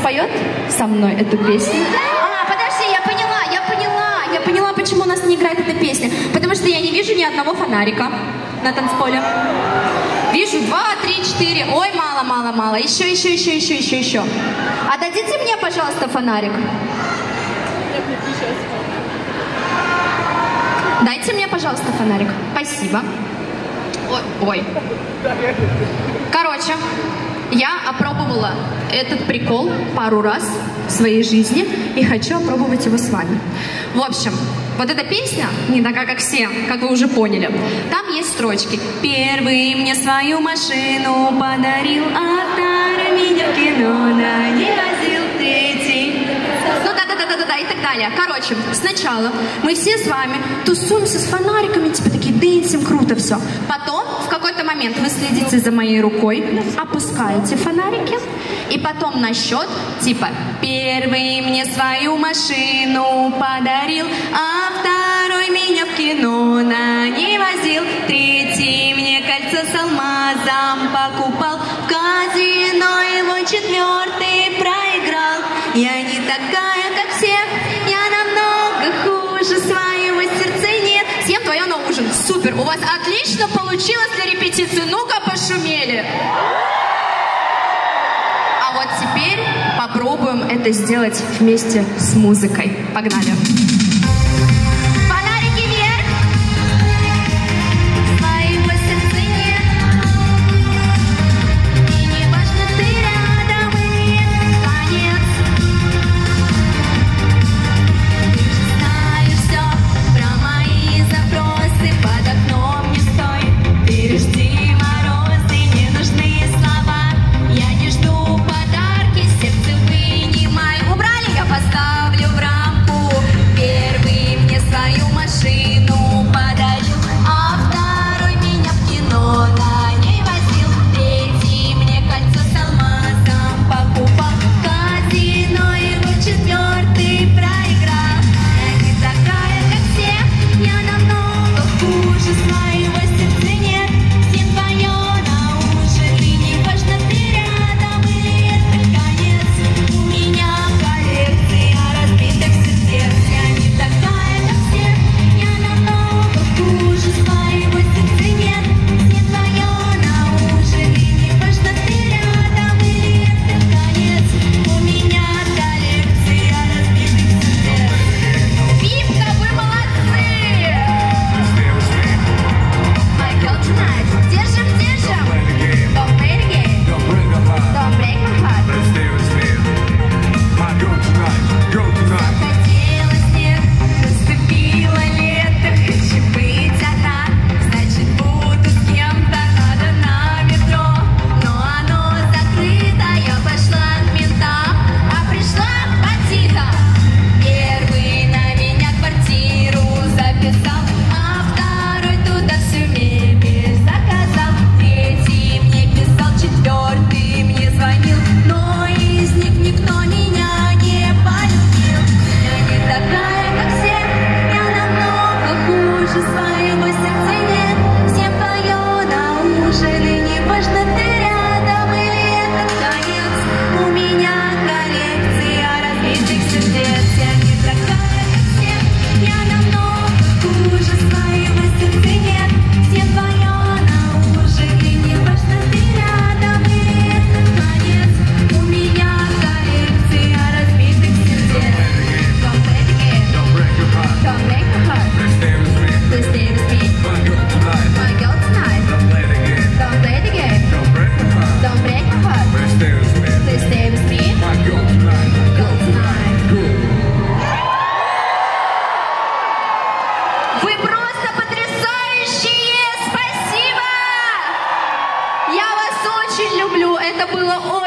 споет со мной эту песню? А, подожди, я поняла, я поняла, я поняла, почему у нас не играет эта песня. Потому что я не вижу ни одного фонарика на танцполе. Вижу два, три, четыре. Ой, мало, мало, мало. Еще, еще, еще, еще, еще, еще. А дадите мне, пожалуйста, фонарик? Дайте мне, пожалуйста, фонарик. Спасибо. Ой. Короче, я опробовала этот прикол пару раз в своей жизни и хочу опробовать его с вами. В общем, вот эта песня не такая, как все, как вы уже поняли. Там есть строчки. Первый мне свою машину подарил, а второй меня в кино на не возил, третий. Ну да-да-да-да-да и так далее. Короче, сначала мы все с вами тусуемся с фонариками, типа такие, дэнсим, круто все. Потом, момент вы следите за моей рукой, опускаете фонарики, и потом на счет, типа, первый мне свою машину подарил, а второй меня в кино на не возил, третий мне кольцо с алмазом покупал, ужин. Супер, у вас отлично получилось для репетиции. Ну-ка, пошумели. А вот теперь попробуем это сделать вместе с музыкой. Погнали. Фонарики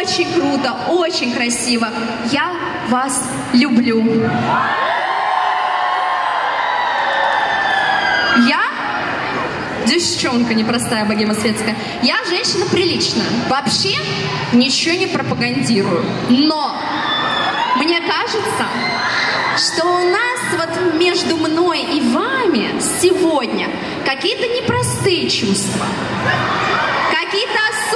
очень круто, очень красиво. Я вас люблю. Я девчонка непростая, богема светская. Я женщина приличная. Вообще ничего не пропагандирую. Но мне кажется, что у нас вот между мной и вами сегодня какие-то непростые чувства. Какие-то особенные